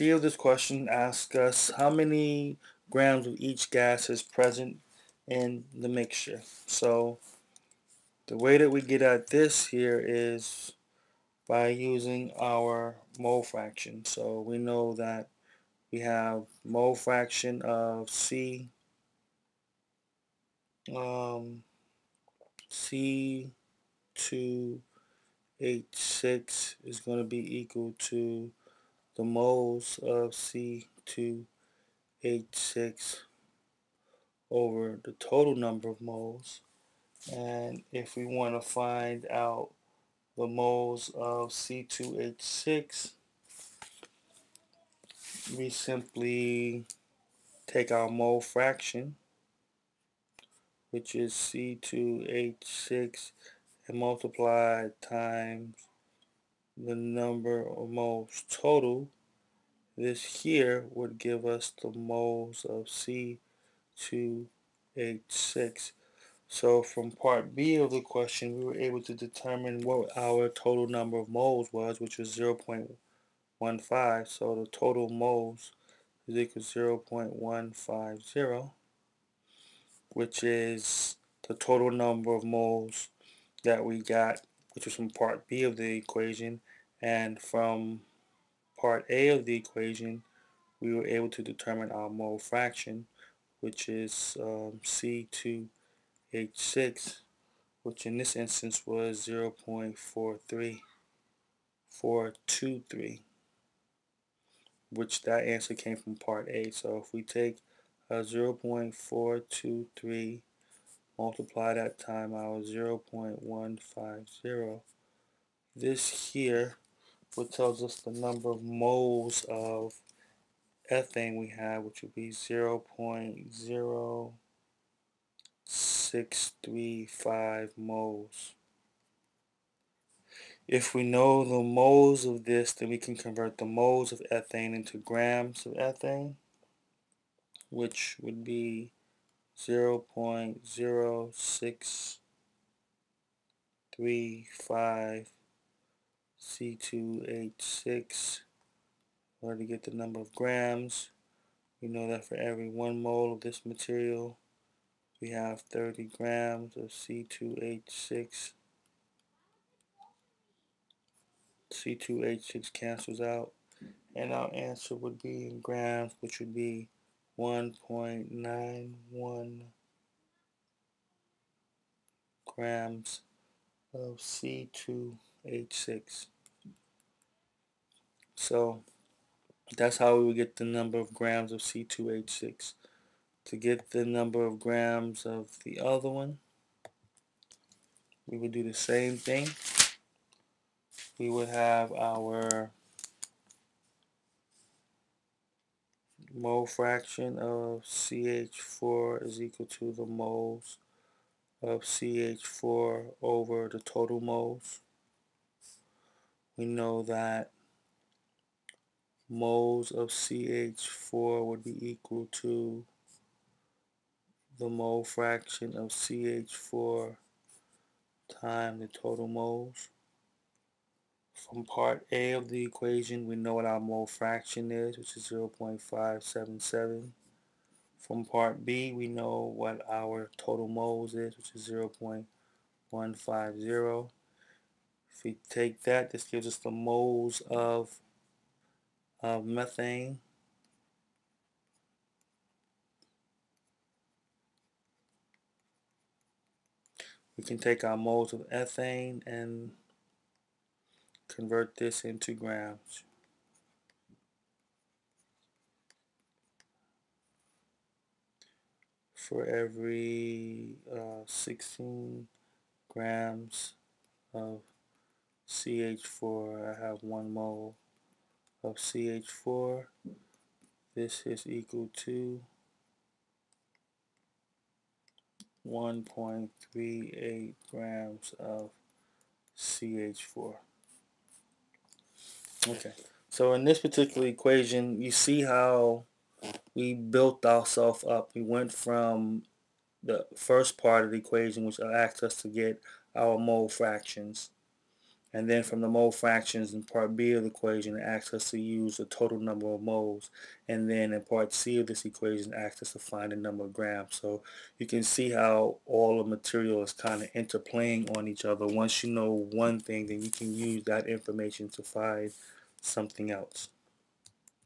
Of this question asks us how many grams of each gas is present in the mixture. So the way that we get at this here is by using our mole fraction. So we know that we have mole fraction of C um, C2H6 is going to be equal to the moles of C2H6 over the total number of moles. And if we want to find out the moles of C2H6, we simply take our mole fraction, which is C2H6, and multiply times the number of moles total. This here would give us the moles of C2H6. So from part B of the question, we were able to determine what our total number of moles was, which was 0.15. So the total moles is equal to 0.150, which is the total number of moles that we got, which was from part B of the equation. And from part A of the equation, we were able to determine our mole fraction, which is um, C2 H6, which in this instance was 0.43423, which that answer came from part A. So if we take a 0.423, multiply that time our 0.150, this here what tells us the number of moles of ethane we have, which would be 0.0 635 moles. If we know the moles of this, then we can convert the moles of ethane into grams of ethane, which would be 0 0.0635 C2H6. In order to get the number of grams, we know that for every one mole of this material, we have 30 grams of C2H6. C2H6 cancels out and our answer would be in grams which would be 1.91 grams of C2H6. So that's how we would get the number of grams of C2H6 to get the number of grams of the other one we would do the same thing. We would have our mole fraction of CH4 is equal to the moles of CH4 over the total moles. We know that moles of CH4 would be equal to the mole fraction of CH4 times the total moles. From part A of the equation, we know what our mole fraction is, which is 0.577. From part B, we know what our total moles is, which is 0.150. If we take that, this gives us the moles of, of methane. We can take our moles of ethane and convert this into grams. For every uh, 16 grams of CH4, I have one mole of CH4. This is equal to 1.38 grams of CH4. Okay, so in this particular equation, you see how we built ourselves up. We went from the first part of the equation, which asked us to get our mole fractions. And then from the mole fractions in part B of the equation, it asks us to use the total number of moles. And then in part C of this equation, it asks us to find the number of grams. So you can see how all the material is kind of interplaying on each other. Once you know one thing, then you can use that information to find something else.